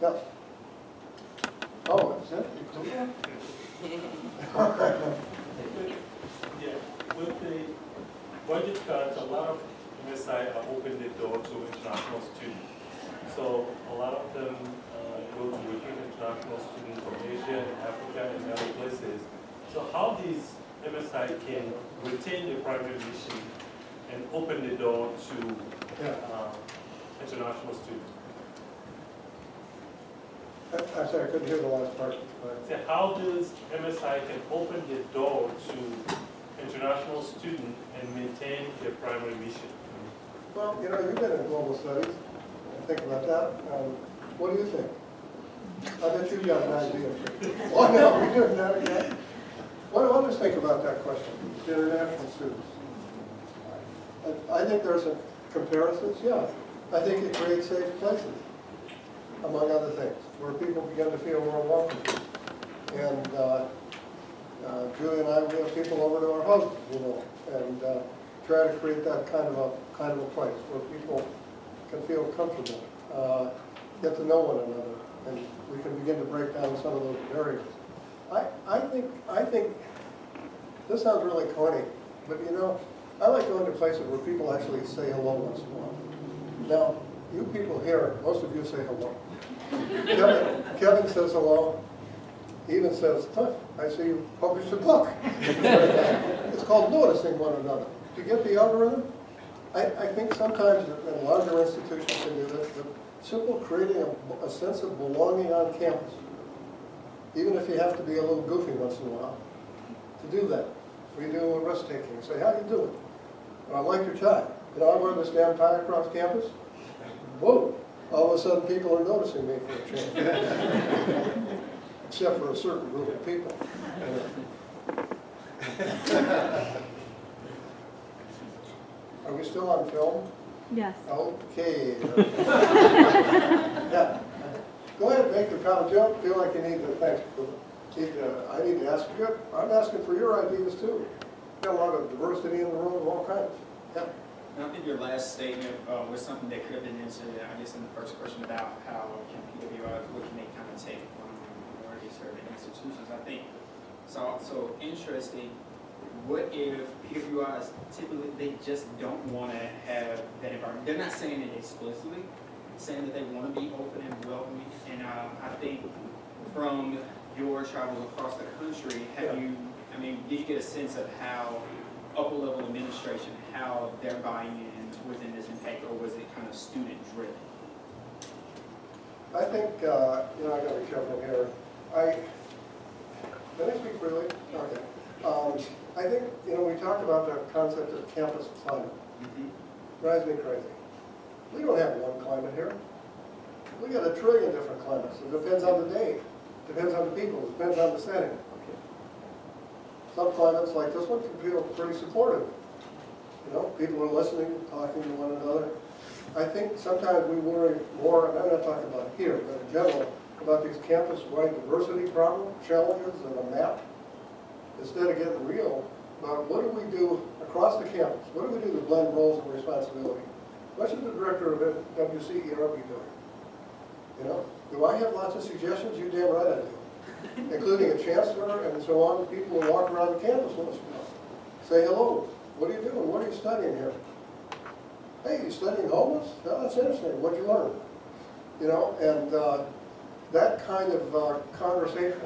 Yeah. Oh, is that? Yeah, with the budget cuts, a lot of MSI have opened the door to international students. So a lot of them uh, go to recruit international students from Asia and Africa and other places. So how these MSI can retain the primary mission and open the door to uh, international students? I- I'm sorry, I couldn't hear the last part. but- So how does MSI can open the door to international students and maintain their primary mission? Well, you know, you've been in global studies. Think about that. Um, What do you think? I bet you've got an idea. Oh, no, we doing that again? What do others think about that question, the international students? I- think there's some comparisons, yeah. I think it creates safe places, among other things, where people begin to feel more welcome. And uh, uh, Julie and I, we have people over to our houses, you know, and uh, try to create that kind of a, kind of a place where people can feel comfortable, uh, get to know one another, and we can begin to break down some of those barriers. I, I think, I think, this sounds really corny, but you know, I like going to places where people actually say hello once in a while. Now, you people here, most of you say hello. Kevin, Kevin says hello. He even says, Cliff, I see you published a book. It's called noticing one another. Do you get the algorithm? I, I think sometimes in larger institutions can do this, but simple creating a, a sense of belonging on campus, even if you have to be a little goofy once in a while, to do that. We do a risk taking, say, how you doing? "Well, I like your tie. You know, I wear this damn tie across campus. Whoa, all of a sudden people are noticing me for a change. Except for a certain group of people. Are we still on film? Yes. Okay. Yeah. Go ahead, and make your comment. Don't feel like you need to, thanks. Need to- I need to ask you, I'm asking for your ideas too. Got a lot of diversity in the room of all kinds. Yeah. And I think your last statement uh, was something that could have been answered, I guess, in the first question about how can PWIs, what can they kind of take from minority serving institutions. I think it's also interesting, what if PWIs typically, they just don't want to have that environment? They're not saying it explicitly, saying that they want to be open and welcoming. And uh, I think from your travels across the country, have you, I mean, did you get a sense of how upper level administration, how they're buying in within this impact, or was it kind of student driven? I think, uh, you know, I gotta be careful here. I, can I speak freely? Okay. Um, I think, you know, we talked about the concept of campus climate. Drives me crazy. We don't have one climate here. We got a trillion different climates. It depends on the day, depends on the people, depends on the setting. Some climates like this one can feel pretty supportive. You know, people are listening, talking to one another. I think sometimes we worry more, and I'm not talking about here, but in general, about these campus-wide diversity problem challenges, and a map, instead of getting real about what do we do across the campus? What do we do to blend roles and responsibility? What should the director of WCER be doing? You know, do I have lots of suggestions? You damn right I do. Including a chancellor and so on, people who walk around the campus once in a while. Say hello. What are you doing? What are you studying here? Hey, you studying homeless? No, that's interesting. What'd you learn? You know, and uh, that kind of uh, conversation.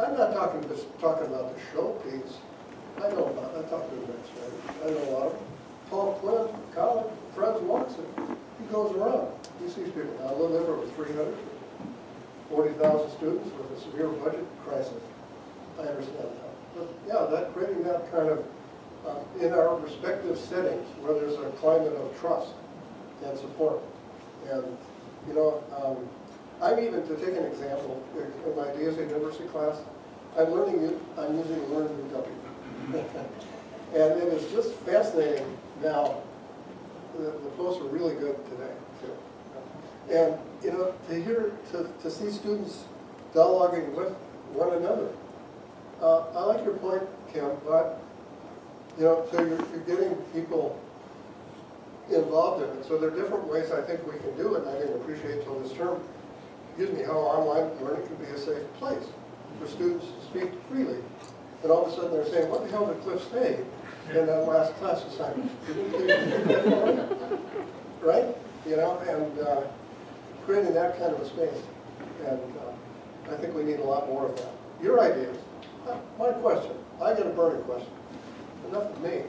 I'm not talking just talking about the showpiece. I know about. I talk to administrators. I know a lot of them. Paul Quinn, college, friends and he goes around. He sees people. I live there with 300, 40,000 students with a severe budget crisis. I understand that. But yeah, that creating that kind of, uh, in our respective settings where there's a climate of trust and support. And, you know, um, I'm even, to take an example, in my DSA University class, I'm learning, I'm using Learn. And it is just fascinating now, the, the posts are really good today. And, you know, to hear, to, to see students dialoguing with one another. Uh, I like your point, Kim, but, you know, so you're, you're getting people involved in it. So there are different ways I think we can do it, I didn't appreciate till this term, excuse me, how online learning can be a safe place for students to speak freely. And all of a sudden they're saying, what the hell did Cliff say in that last class assignment? Right? You know, and uh, creating that kind of a space. And uh, I think we need a lot more of that. Your ideas. Uh, My question, I got a burning question. Enough of me.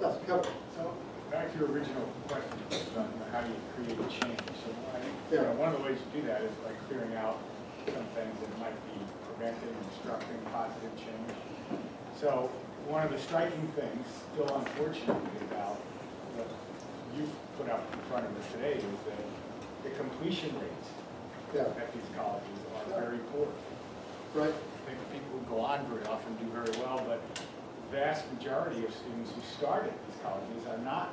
Yes, Kevin. So, back to your original question, on how do you create change? So I think, you Yeah. know, one of the ways to do that is by clearing out some things that might be preventing and obstructing positive change. So, one of the striking things, still unfortunately, about what you've put up in front of us today is that the completion rates Yeah, at these colleges are very poor. right. I think people who go on very often do very well, but the vast majority of students who start at these colleges are not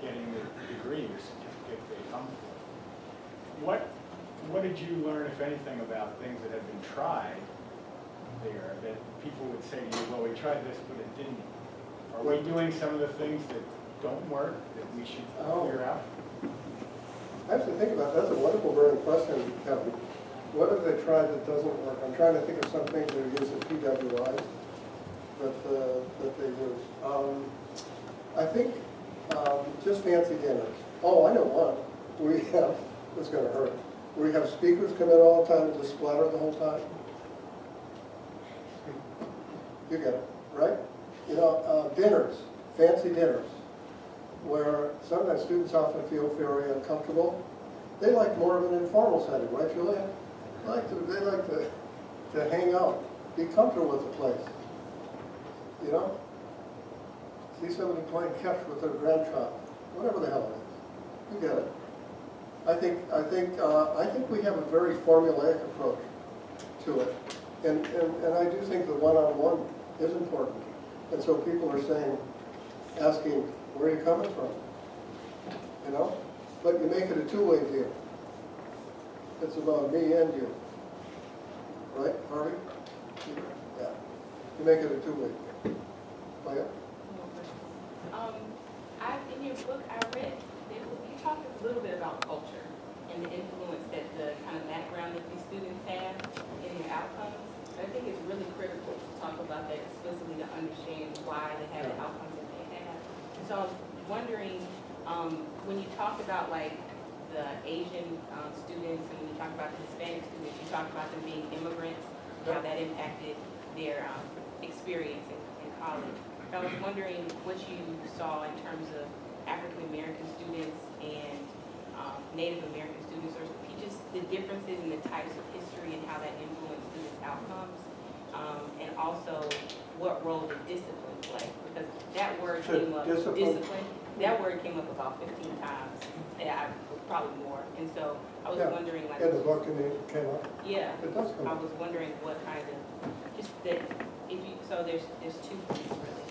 getting the degree or certificate they come for. What, what did you learn, if anything, about things that have been tried there that people would say to you, well, we tried this, but it didn't? Are we doing some of the things that don't work that we should Oh. figure out? I have to think about, that's a wonderful burning question, Kevin. What have they tried that doesn't work? I'm trying to think of some things they're using PWIs that, uh, that they use. Um, I think, um, just fancy dinners. Oh, I know one. We have, it's gonna hurt. We have speakers come in all the time and just splatter the whole time. You get it, right? You know, uh, dinners, fancy dinners, where sometimes students often feel very uncomfortable. They like more of an informal setting, right, Julia? They like to, they like to, to hang out, be comfortable with the place. You know? See somebody playing catch with their grandchild, whatever the hell it is. You get it. I think, I think, uh, I think we have a very formulaic approach to it. And, and, and I do think the one-on-one is important. And so people are saying, asking, where are you coming from? You know? But you make it a two-way deal. It's about me and you. Right, Harvey? Yeah. You make it a two-way deal. Maya? Um, I, in your book, I read, that you talked a little bit about culture and the influence that the kind of background that these students have in their outcomes. I think it's really critical to talk about that explicitly to understand why they have the outcomes that they have. And so I was wondering, um, when you talk about like the Asian um, students, and when you talk about the Hispanic students, you talk about them being immigrants, how that impacted their um, experience in in college. I was wondering what you saw in terms of African-American students and um, Native American students, or just the differences in the types of history and how that influenced students' outcomes. Um, And also, what role did discipline play? Because that word Should came up, discipline- discipline, that word came up about fifteen times, yeah, I- probably more. And so I was Yeah. wondering like, In the book, and it came up, yeah, it does come I up. was wondering what kind of, just that, if you, so there's, there's two points really.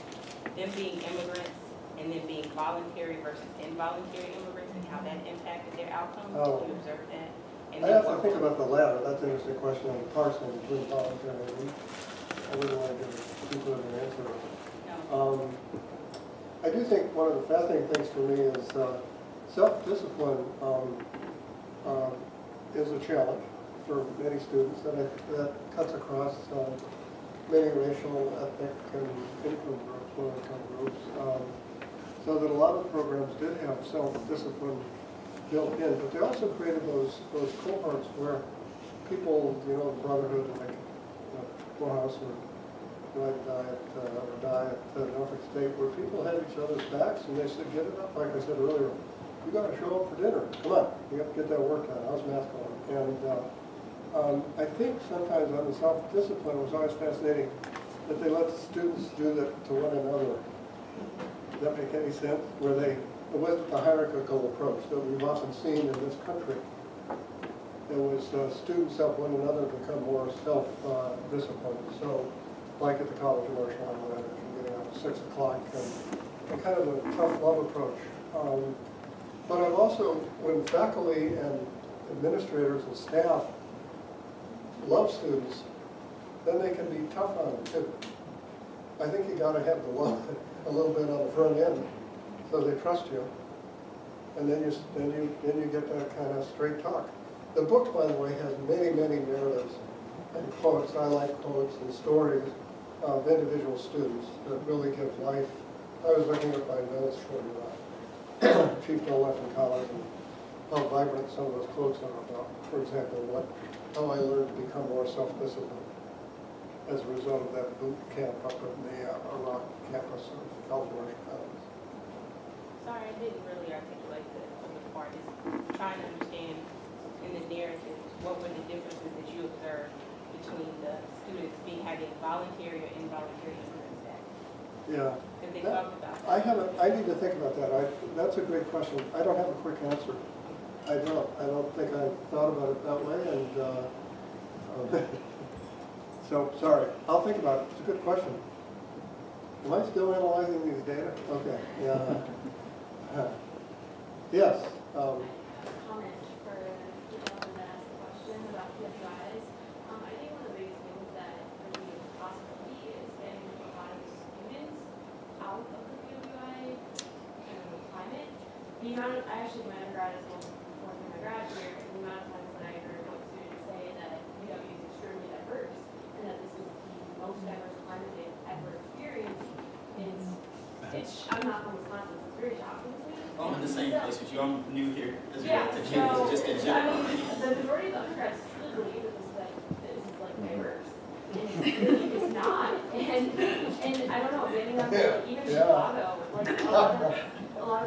Them being immigrants and then being voluntary versus involuntary immigrants and how that impacted their outcomes. Oh. Did you observe that? And I then have to what think about the latter, that's an interesting question on the parsing between voluntary and, I wouldn't want to give an answer. Um, I do think one of the fascinating things for me is uh, self-discipline um, um, is a challenge for many students that that cuts across um, many racial, ethnic, and income groups, low-income groups. um, So that a lot of programs did have self-discipline built in, but they also created those, those cohorts where people, you know, brotherhood, like uh, Morehouse or Right Diet, uh, Diet, uh, Norfolk State, where people had each other's backs and they said, get it up, like I said earlier, you gotta show up for dinner, come on, you have to get that work done, how's math going? And, uh, um, I think sometimes on the self-discipline was always fascinating, that they let the students do that to one another. Does that make any sense? Where they, it wasn't the hierarchical approach that we've often seen in this country. It was uh, students help one another become more self-disciplined. So, like at the College of Martial Management, getting up at six o'clock and, and kind of a tough love approach. Um, But I've also, when faculty and administrators and staff love students, then they can be tough on them too. I think you gotta have the love a little bit on the front end, so they trust you. And then you, then you, then you get that kind of straight talk. The book, by the way, has many, many narratives and quotes, I like quotes and stories of individual students that really give life. I was looking at my notes from uh, Chief Nolan from college and how vibrant some of those quotes are about, for example, what, how I learned to become more self-disciplined as a result of that boot camp up in the uh, Arrak campus of California College. Sorry, I didn't really articulate the other part, is trying to understand in the narrative, what were the differences that you observed between the students being having voluntary or involuntary immigrant status? Yeah. Because they That- talked about I haven't, I need to think about that. I, that's a great question. I don't have a quick answer. I don't, I don't think I thought about it that way and, uh, um, so, sorry. I'll think about it. It's a good question. Am I still analyzing these data? Okay, yeah. Yes, um, comment for the gentleman that asked the question about PWIs. Um, I think one of the biggest things that could be a possibility is getting a lot of students out of the PWI kind of climate. The amount I actually went undergrad as well before my grad year, and the amount of times that I heard one student say that PW is extremely diverse, and that this is the most diverse climate they've ever experienced, is, it's, I'm not from Wisconsin, so it's very shocking to me. I'm in the same So- place with you, I'm new here as yeah, well, to so, just in I mean, the majority of the undergrads truly believe that this is like, this is like diverse. And really it's not, and, and I don't know, getting them to, like, even Yeah. Chicago, like,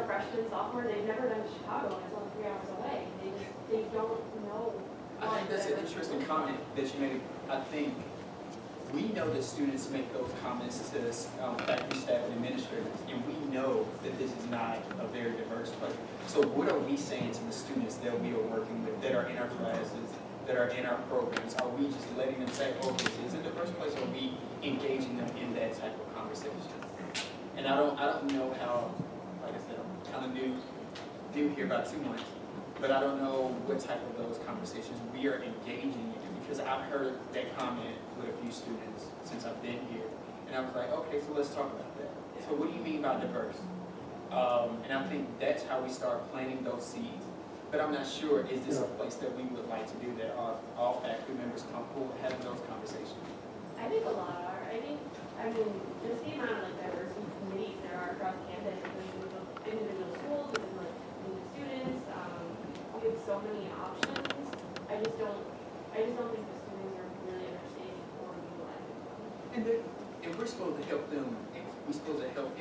a lot of, a lot of freshmen, sophomore, they've never been to Chicago, and it's only three hours away, they just, they don't know. I think that's an interesting comment that you made. I think we know that students make those comments to um, faculty, staff, and administrators, and we know that this is not a very diverse place. So what are we saying to the students that we are working with, that are in our classes, that are in our programs? Are we just letting them say, oh, this is a diverse place, or are we engaging them in that type of conversation? And I don't, I don't know how, like I said, kind of new, new here about two months, but I don't know what type of those conversations we are engaging in, because I've heard that comment with a few students since I've been here, and I was like, okay, so let's talk about that. So what do you mean by diverse? Um, and I think that's how we start planting those seeds. But I'm not sure, is this a place that we would like to do that? Are all faculty members comfortable having those conversations? I think a lot are, I think, I mean, just the amount of like diversity committees there are across campus, within individual individual schools, within like, within the students, um, we have so many options, I just don't, I just don't think the students are really understanding or utilizing. And and we're supposed to help them, we're supposed to help